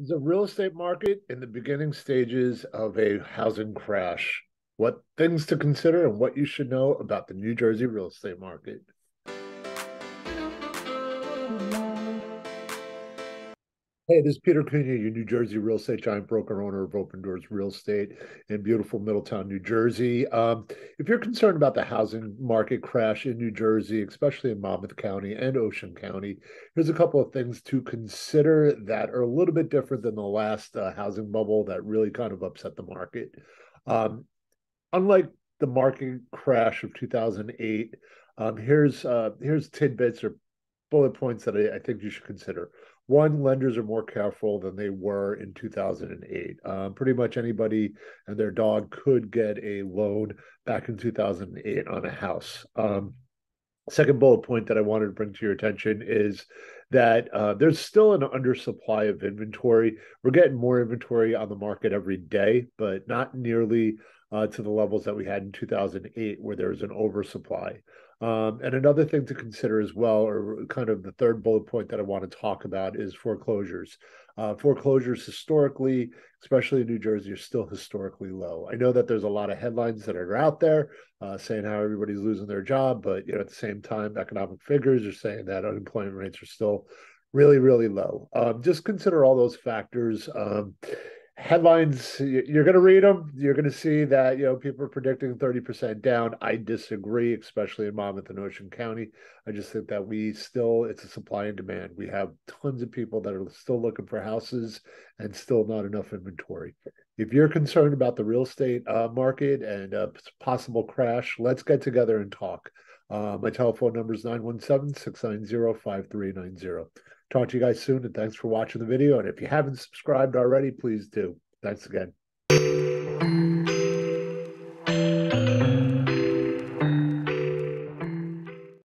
The real estate market in the beginning stages of a housing crash. What things to consider and what you should know about the New Jersey real estate market. Hey, this is Peter Cunha, your New Jersey real estate giant broker owner of Open Doors Real Estate in beautiful Middletown, New Jersey. Um, if you're concerned about the housing market crash in New Jersey, especially in Monmouth County and Ocean County, here's a couple of things to consider that are a little bit different than the last uh, housing bubble that really kind of upset the market. Um, unlike the market crash of 2008, um, here's uh, here's tidbits or bullet points that I, I think you should consider one, lenders are more careful than they were in 2008. Um, pretty much anybody and their dog could get a loan back in 2008 on a house. Um, second bullet point that I wanted to bring to your attention is that uh, there's still an undersupply of inventory. We're getting more inventory on the market every day, but not nearly uh, to the levels that we had in 2008, where there was an oversupply. Um, and another thing to consider as well, or kind of the third bullet point that I want to talk about, is foreclosures. Uh, foreclosures historically, especially in New Jersey, are still historically low. I know that there's a lot of headlines that are out there uh, saying how everybody's losing their job, but you know at the same time, economic figures are saying that unemployment rates are still really, really low. Um, just consider all those factors. Um, headlines you're going to read them you're going to see that you know people are predicting 30% down. I disagree especially in monmouth and ocean county. I just think that we still it's a supply and demand. We have tons of people that are still looking for houses and still not enough inventory. If you're concerned about the real estate uh, market and a possible crash let's get together and talk. Uh, my telephone number is 917-690-5390 Talk to you guys soon, and thanks for watching the video. And if you haven't subscribed already, please do. Thanks again.